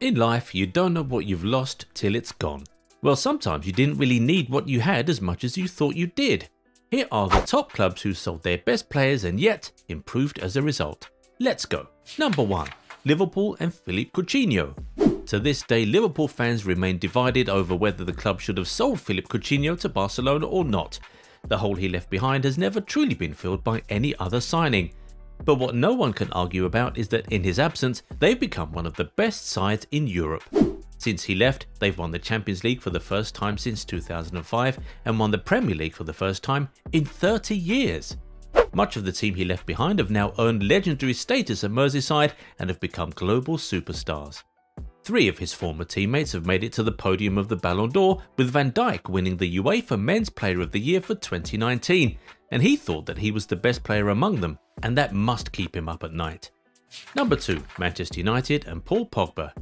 In life, you don't know what you've lost till it's gone. Well, sometimes you didn't really need what you had as much as you thought you did. Here are the top clubs who sold their best players and yet improved as a result. Let's go. Number 1. Liverpool and Philippe Coutinho. To this day, Liverpool fans remain divided over whether the club should have sold Philippe Coutinho to Barcelona or not. The hole he left behind has never truly been filled by any other signing. But what no one can argue about is that in his absence, they've become one of the best sides in Europe. Since he left, they've won the Champions League for the first time since 2005 and won the Premier League for the first time in 30 years. Much of the team he left behind have now earned legendary status at Merseyside and have become global superstars. Three of his former teammates have made it to the podium of the Ballon d'Or, with Van Dijk winning the UEFA Men's Player of the Year for 2019, and he thought that he was the best player among them, and that must keep him up at night. Number 2. Manchester United and Paul Pogba.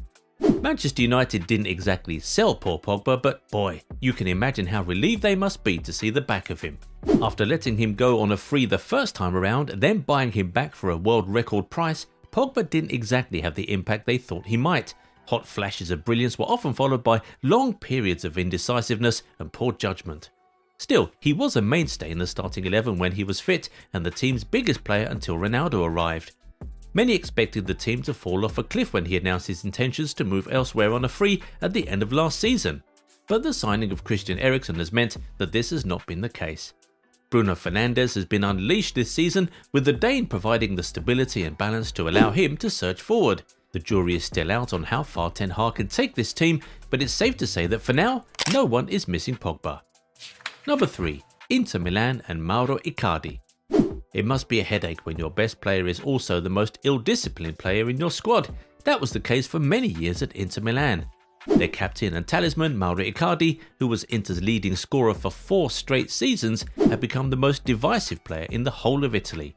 Manchester United didn't exactly sell Paul Pogba, but boy, you can imagine how relieved they must be to see the back of him. After letting him go on a free the first time around, then buying him back for a world record price, Pogba didn't exactly have the impact they thought he might. Hot flashes of brilliance were often followed by long periods of indecisiveness and poor judgment. Still, he was a mainstay in the starting 11 when he was fit and the team's biggest player until Ronaldo arrived. Many expected the team to fall off a cliff when he announced his intentions to move elsewhere on a free at the end of last season, but the signing of Christian Eriksen has meant that this has not been the case. Bruno Fernandes has been unleashed this season, with the Dane providing the stability and balance to allow him to surge forward. The jury is still out on how far Ten Hag can take this team, but it's safe to say that for now, no one is missing Pogba. Number 3. Inter Milan and Mauro Icardi. It must be a headache when your best player is also the most ill-disciplined player in your squad. That was the case for many years at Inter Milan. Their captain and talisman, Mauro Icardi, who was Inter's leading scorer for four straight seasons, had become the most divisive player in the whole of Italy.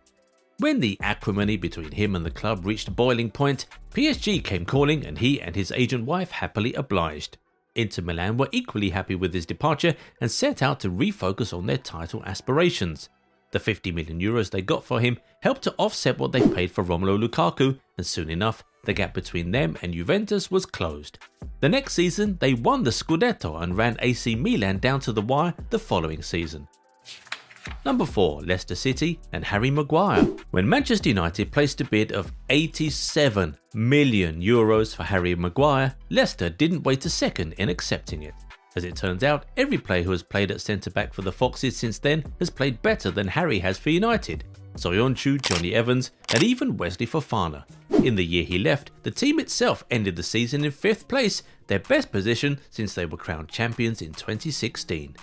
When the acrimony between him and the club reached boiling point, PSG came calling and he and his agent wife happily obliged. Inter Milan were equally happy with his departure and set out to refocus on their title aspirations. The 50 million euros they got for him helped to offset what they paid for Romelu Lukaku, and soon enough, the gap between them and Juventus was closed. The next season, they won the Scudetto and ran AC Milan down to the wire the following season. Number 4. Leicester City and Harry Maguire. When Manchester United placed a bid of 87 million euros for Harry Maguire, Leicester didn't wait a second in accepting it. As it turns out, every player who has played at centre back for the Foxes since then has played better than Harry has for United. Soyuncu, Jonny Evans, and even Wesley Fofana. In the year he left, the team itself ended the season in 5th place, their best position since they were crowned champions in 2016.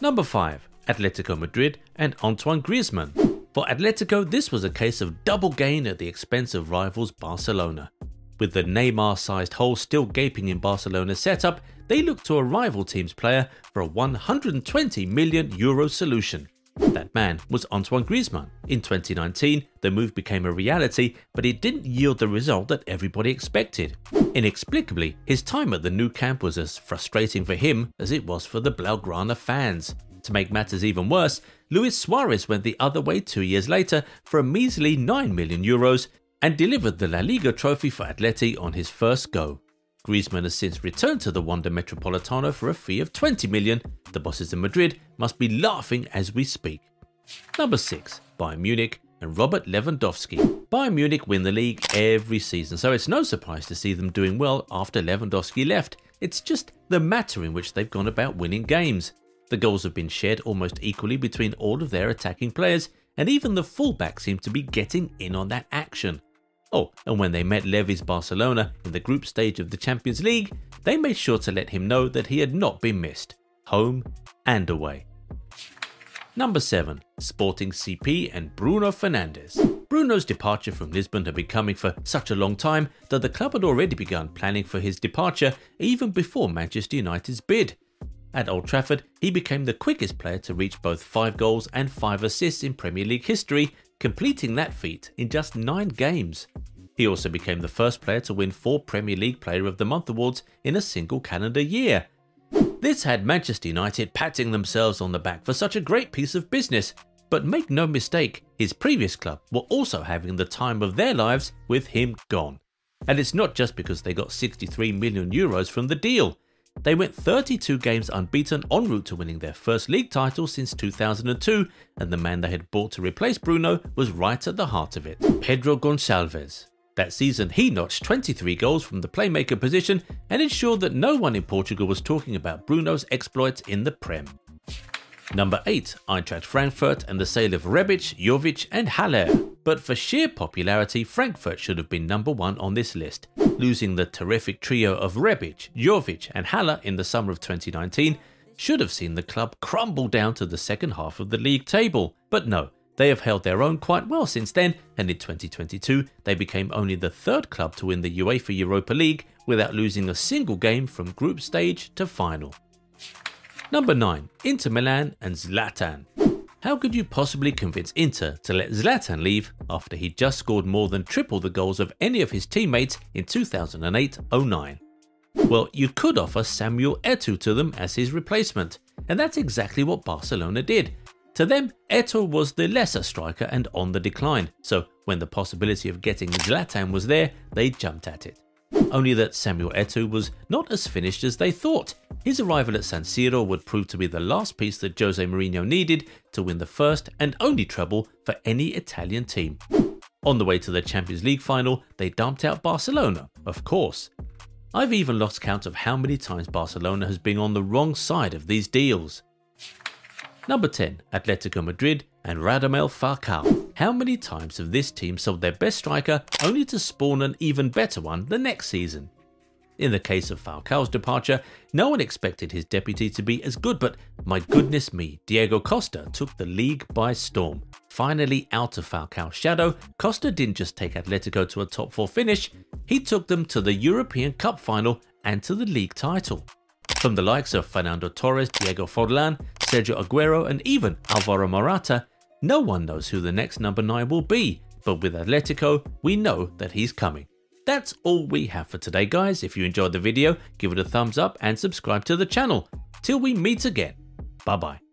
Number 5. Atletico Madrid and Antoine Griezmann. For Atletico, this was a case of double gain at the expense of rivals Barcelona. With the Neymar-sized hole still gaping in Barcelona's setup, they looked to a rival team's player for a 120 million euro solution. That man was Antoine Griezmann. In 2019, the move became a reality, but it didn't yield the result that everybody expected. Inexplicably, his time at the Nou Camp was as frustrating for him as it was for the Blaugrana fans. To make matters even worse, Luis Suarez went the other way two years later for a measly 9 million euros and delivered the La Liga trophy for Atleti on his first go. Griezmann has since returned to the Wanda Metropolitano for a fee of 20 million. The bosses in Madrid must be laughing as we speak. Number 6. Bayern Munich and Robert Lewandowski. Bayern Munich win the league every season, so it's no surprise to see them doing well after Lewandowski left. It's just the matter in which they've gone about winning games. The goals have been shared almost equally between all of their attacking players, and even the fullback seem to be getting in on that action. Oh, and when they met Lewy's Barcelona in the group stage of the Champions League, they made sure to let him know that he had not been missed, home and away. Number 7. Sporting CP and Bruno Fernandes. Bruno's departure from Lisbon had been coming for such a long time that the club had already begun planning for his departure even before Manchester United's bid. At Old Trafford, he became the quickest player to reach both 5 goals and 5 assists in Premier League history completing that feat in just 9 games. He also became the first player to win 4 Premier League Player of the Month awards in a single calendar year. This had Manchester United patting themselves on the back for such a great piece of business, but make no mistake, his previous club were also having the time of their lives with him gone. And it's not just because they got 63 million euros from the deal. They went 32 games unbeaten en route to winning their first league title since 2002, and the man they had bought to replace Bruno was right at the heart of it, Pedro Gonçalves. That season, he notched 23 goals from the playmaker position and ensured that no one in Portugal was talking about Bruno's exploits in the Prem. Number 8, Eintracht Frankfurt and the sale of Rebic, Jovic and Haller. But for sheer popularity, Frankfurt should have been number 1 on this list. Losing the terrific trio of Rebic, Jovic and Haller in the summer of 2019 should have seen the club crumble down to the second half of the league table. But no, they have held their own quite well since then, and in 2022 they became only the third club to win the UEFA Europa League without losing a single game from group stage to final. Number 9. Inter Milan and Zlatan. How could you possibly convince Inter to let Zlatan leave after he just scored more than triple the goals of any of his teammates in 2008-09? Well, you could offer Samuel Eto'o to them as his replacement, and that's exactly what Barcelona did. To them, Eto'o was the lesser striker and on the decline, so when the possibility of getting Zlatan was there, they jumped at it. Only that Samuel Eto'o was not as finished as they thought. His arrival at San Siro would prove to be the last piece that Jose Mourinho needed to win the first and only treble for any Italian team. On the way to the Champions League final, they dumped out Barcelona, of course. I've even lost count of how many times Barcelona has been on the wrong side of these deals. Number 10, Atletico Madrid and Radamel Falcao. How many times have this team sold their best striker only to spawn an even better one the next season? In the case of Falcao's departure, no one expected his deputy to be as good, but my goodness me, Diego Costa took the league by storm. Finally out of Falcao's shadow, Costa didn't just take Atletico to a top 4 finish, he took them to the European Cup final and to the league title. From the likes of Fernando Torres, Diego Forlan, Sergio Aguero and even Alvaro Morata, no one knows who the next number 9 will be, but with Atletico, we know that he's coming. That's all we have for today guys. If you enjoyed the video, give it a thumbs up and subscribe to the channel. Till we meet again. Bye bye.